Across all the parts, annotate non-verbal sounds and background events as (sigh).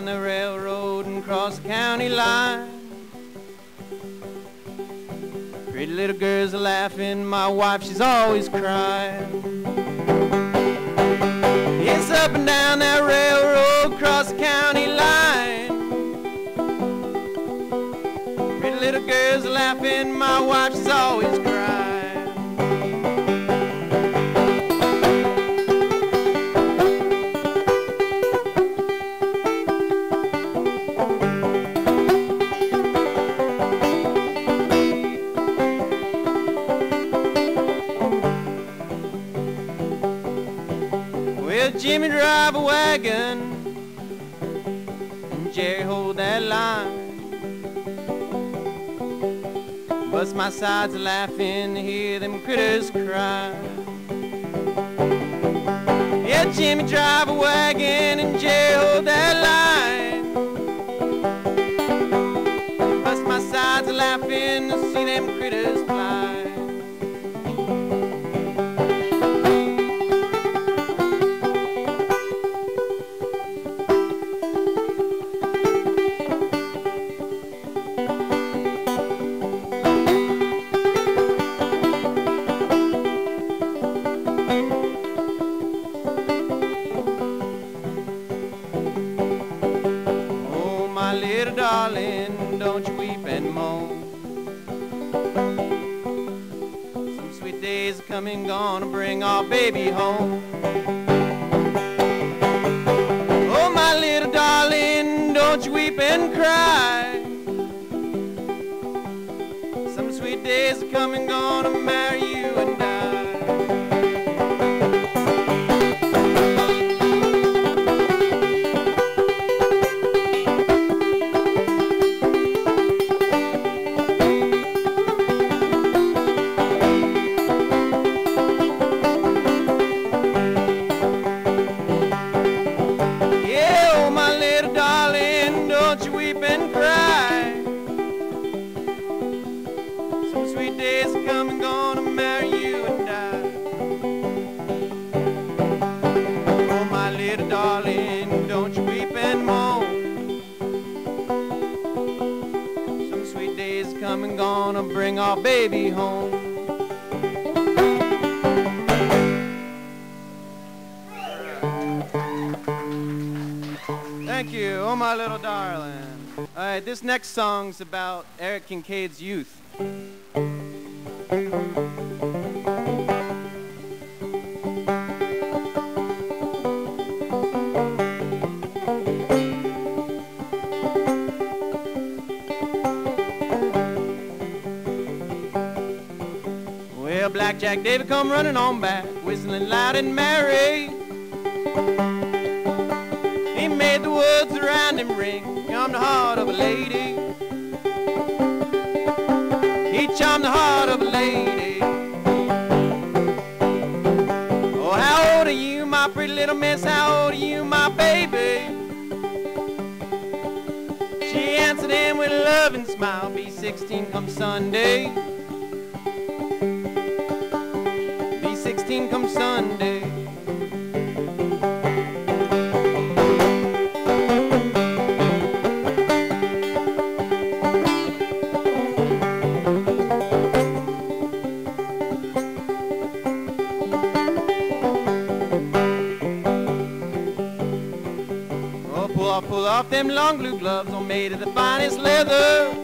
down the railroad and cross the county line. Pretty little girls are laughing, my wife, she's always crying. It's up and down that railroad across the county line. Pretty little girls are laughing, my wife, she's always crying. Well, Jimmy drive a wagon and Jerry hold that line. Bust my sides laughing to hear them critters cry. Yeah, Jimmy drive a wagon and Jerry hold that line. Little darling, don't you weep and moan. Some sweet days are coming, gonna bring our baby home. Oh, my little darling, don't you weep and cry. Some sweet days are coming, gonna marry you little darling, don't you weep and moan. Some sweet days are coming, gonna bring our baby home. Thank you, oh my little darling. All right, this next song's about Eric Kincaid's youth. Blackjack David come running on back, whistling loud and merry. He made the woods around him ring, charmed the heart of a lady. He charmed the heart of a lady. Oh, how old are you, my pretty little miss? How old are you, my baby? She answered him with a loving smile. Be 16 come Sunday. 16 come Sunday. Oh, pull off, pull off them long blue gloves, all made of the finest leather.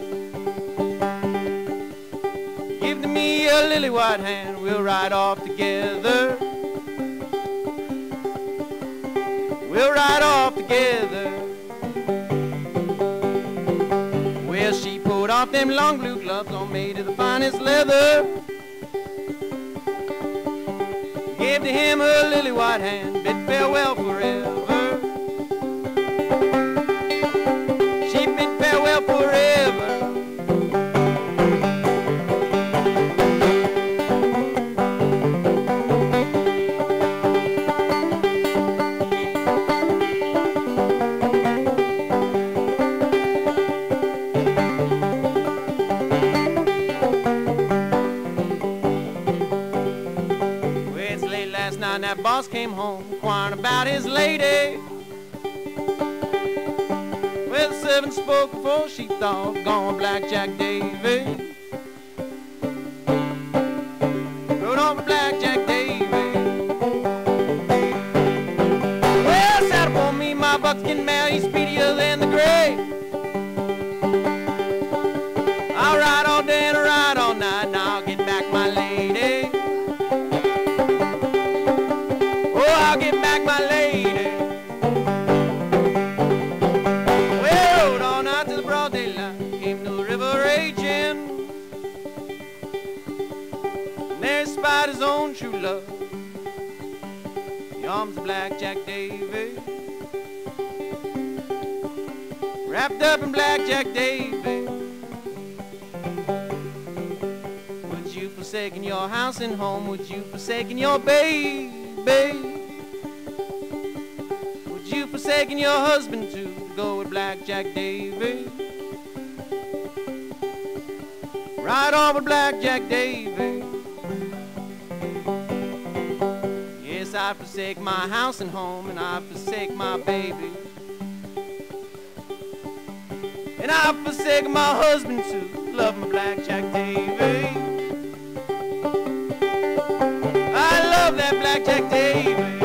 Give me a lily white hand, we'll ride off together. We'll ride off together. Well, she pulled off them long blue gloves, all made of the finest leather. Gave to him her lily white hand, bid farewell forever. Came home inquiring about his lady. Well, servant spoke before she thought, gone Blackjack David. Your house and home? Would you forsaken your baby? Would you forsaken your husband to go with Blackjack Davy? Ride on with Blackjack Davy. Yes, I forsake my house and home, and I forsake my baby. And I forsake my husband too. Love my Blackjack David. That Blackjack David.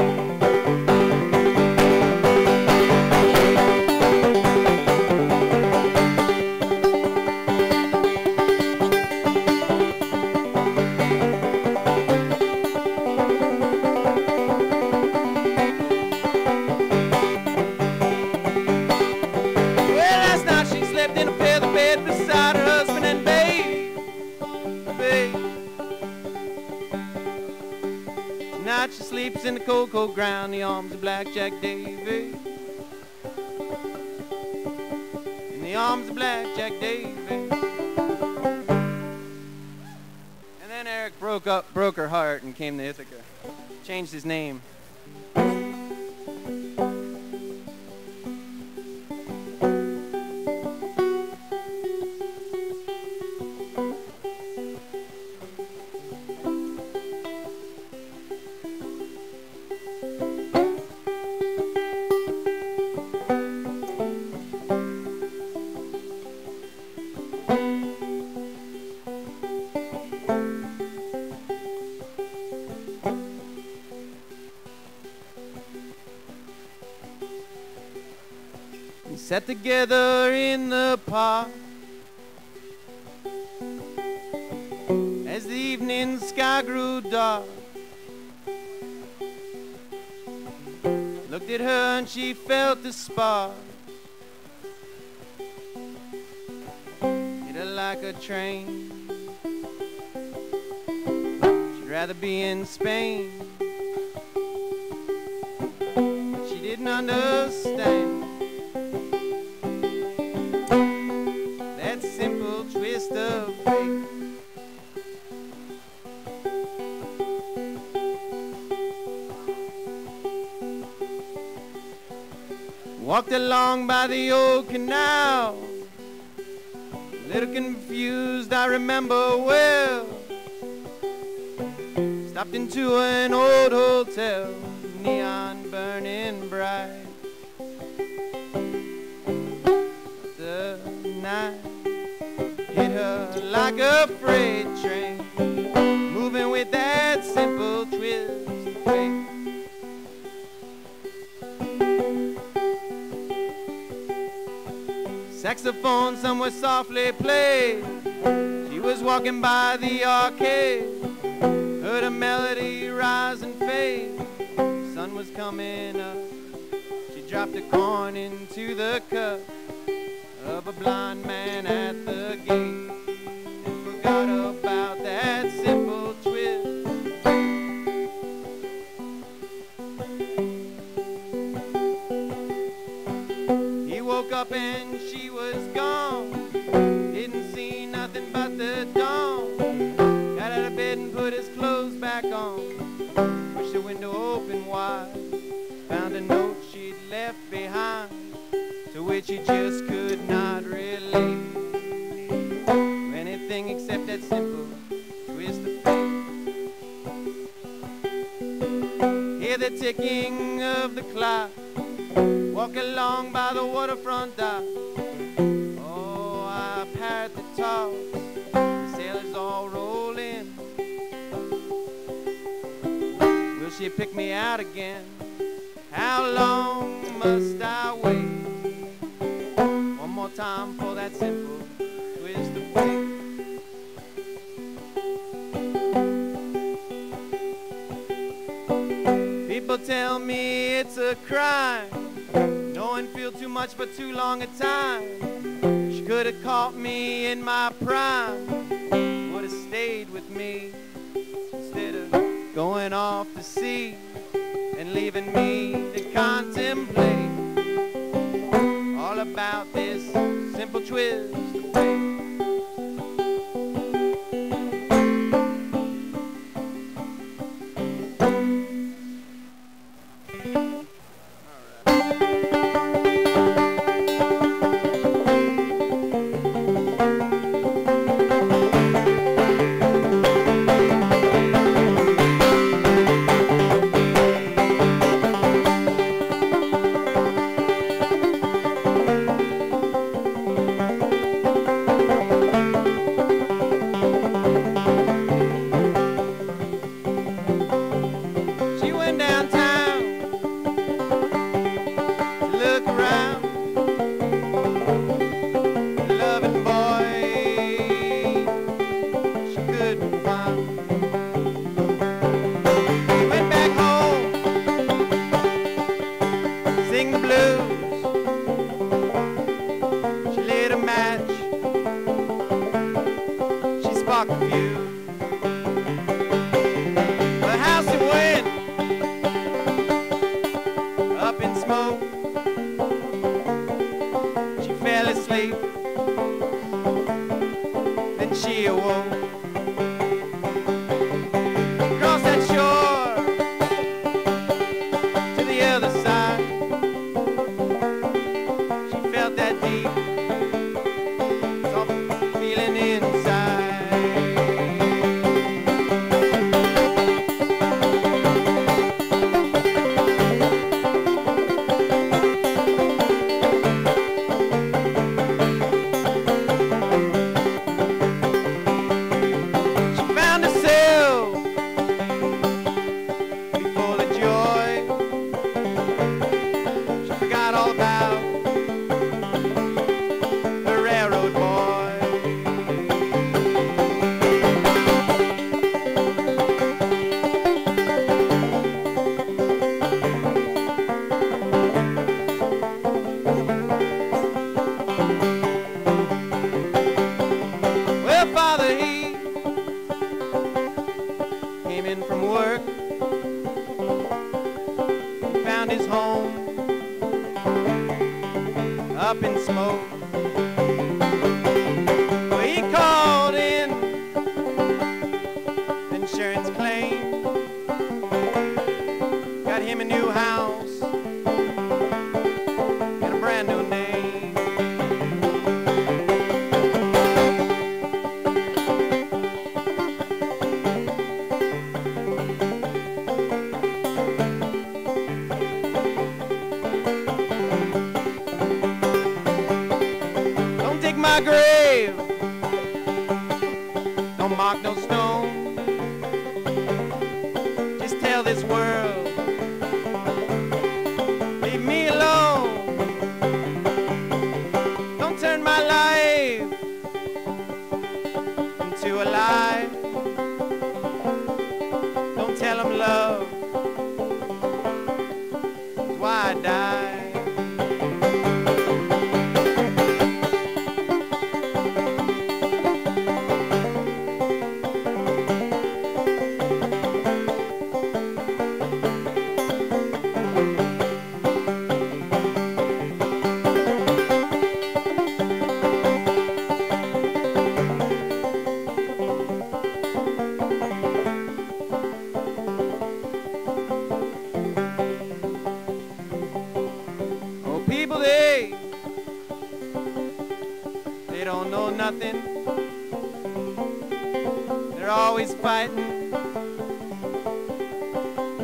Tonight she sleeps in the cold, cold ground, the arms of Blackjack Davy. In the arms of Blackjack Davy. And then Eric broke up, broke her heart, and came to Ithaca. Changed his name. Sat together in the park as the evening sky grew dark. Looked at her and she felt the spark. Hit her like a train. She'd rather be in Spain. She didn't understand. Twist of fate. Walked along by the old canal, a little confused, I remember well. Stopped into an old hotel, freight train, moving with that simple twist. Saxophone somewhere softly played. She was walking by the arcade, heard a melody rise and fade. Sun was coming up. She dropped a coin into the cup of a blind man at the gate put his clothes back on, pushed the window open wide, found a note she'd left behind, to which he just could not relate. Anything except that simple twist of fate. Hear the ticking of the clock, walk along by the waterfront dock. Oh, I've had the talk she pick me out again? How long must I wait? One more time for that simple twist of fate. People tell me it's a crime. No one feel too much for too long a time. She could have caught me in my prime would have stayed with me going off to sea and leaving me to contemplate all about this simple twist of fate. came in from work, found his home up in smoke.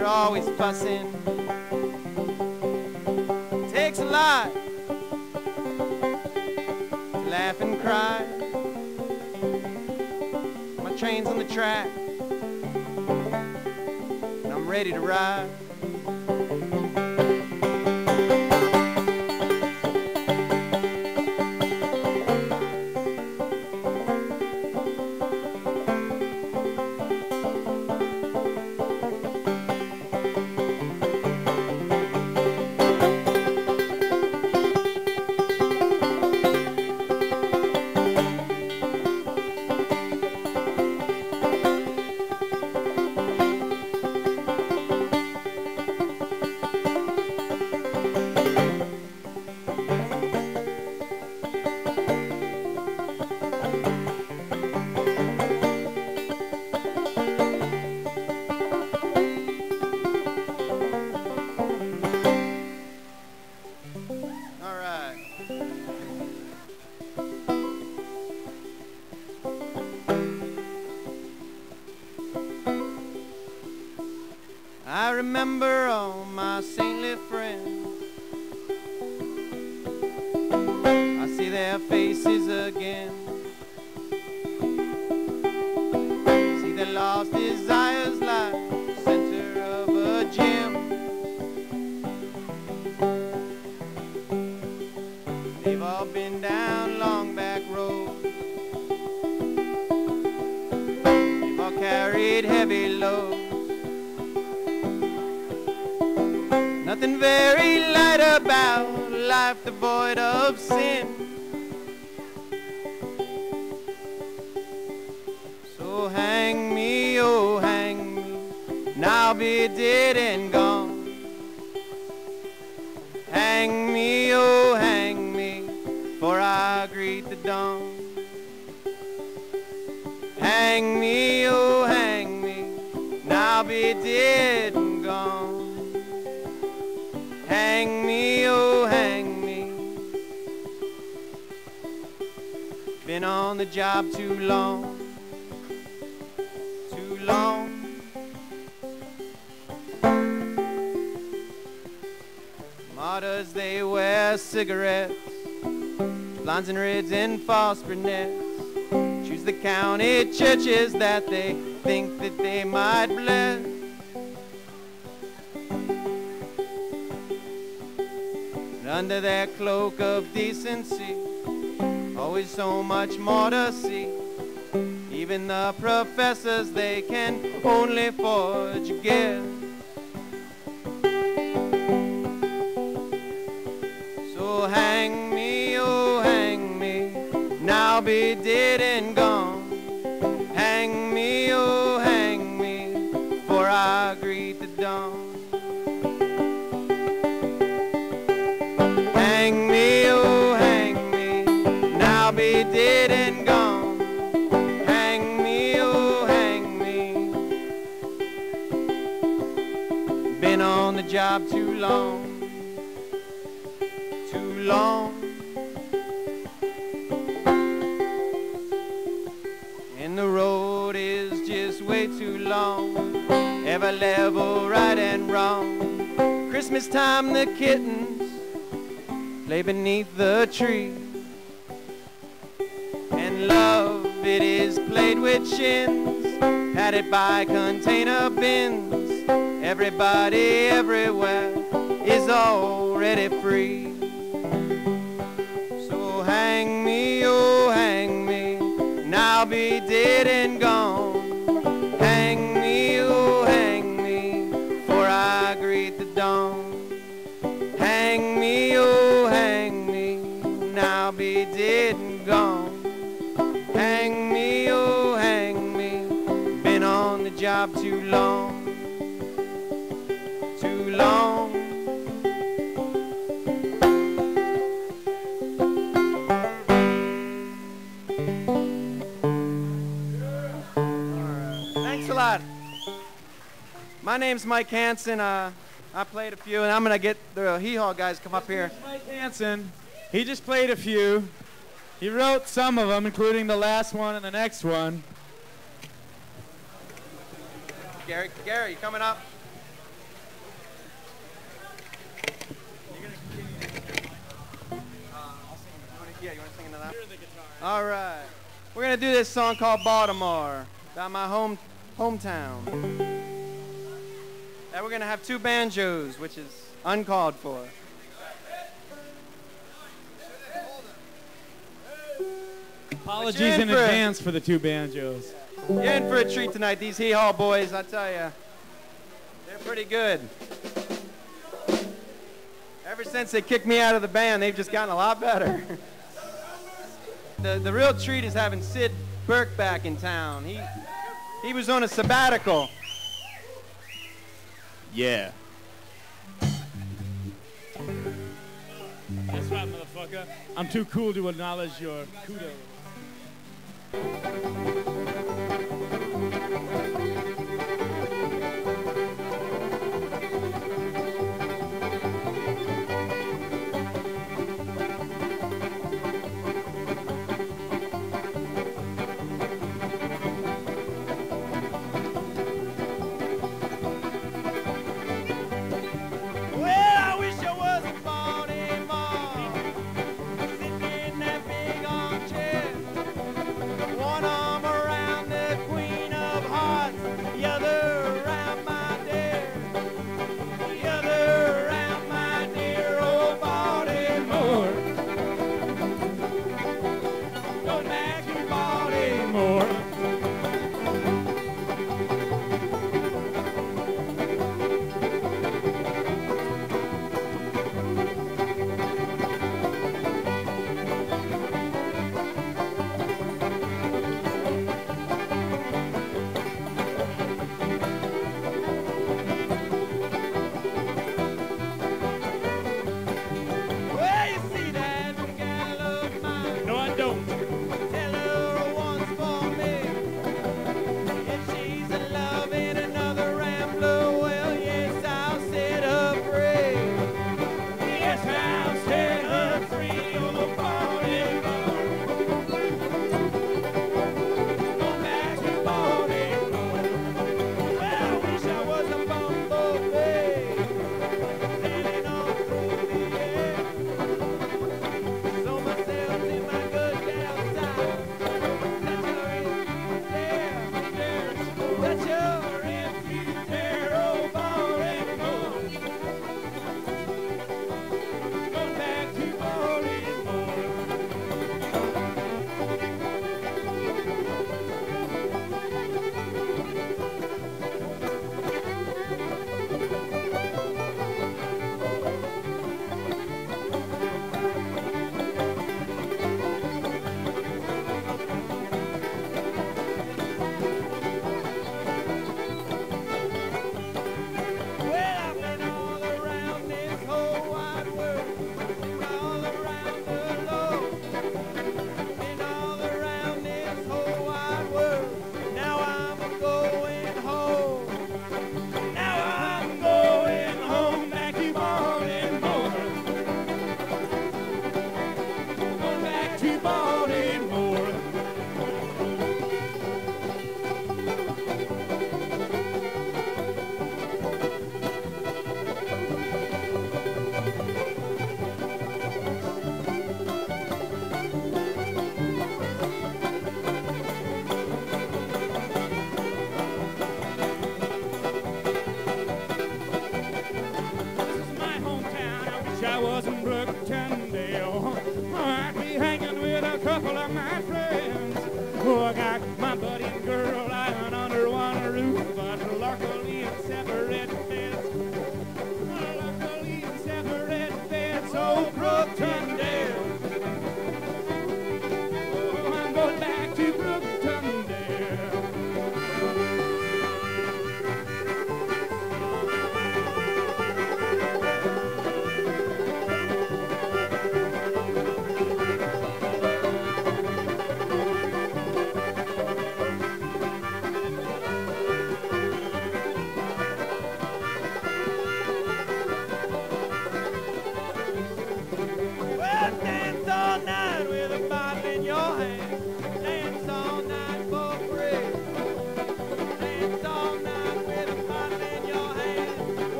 They're always fussing. Takes a lot to laugh and cry. My train's on the track. And I'm ready to ride. Nothing very light about life devoid of sin. So hang me, oh hang me, now be dead and gone. Hang me, oh hang me, for I greet the dawn. Hang me, oh hang me, now be dead on the job too long, too long. Martyrs, they wear cigarettes, blondes and reds and false brunettes. Choose the county churches that they think that they might bless. Under their cloak of decency, always so much more to see. Even the professors, they can only forge a guess. So hang me, oh hang me, now be dead and gone. Job too long too long. And the road is just way too long. Ever level, right and wrong. Christmas time, the kittens play beneath the tree. And love, it is played with shins, patted by container bins. Everybody, everywhere is already free. So hang me, oh hang me, now be dead and gone. Hang me, oh hang me, for I greet the dawn. Hang me, oh hang me, now be dead and gone. Hang me, oh hang me, been on the job too long, long. Thanks a lot. My name's Mike Hansen. Uh, I played a few, and I'm gonna get the Hee Haw guys come up here. Mike Hansen. He just played a few. He wrote some of them, including the last one and the next one. Gary, Gary, coming up. All right. We're going to do this song called Baltimore, about my home hometown. And we're going to have two banjos, which is uncalled for. Apologies in, in advance a, for the two banjos. You're in for a treat tonight, these hee haw boys, I tell you. They're pretty good. Ever since they kicked me out of the band, they've just gotten a lot better. (laughs) the, the real treat is having Sid Burke back in town. He, he was on a sabbatical. Yeah. That's right, motherfucker. I'm too cool to acknowledge your kudos.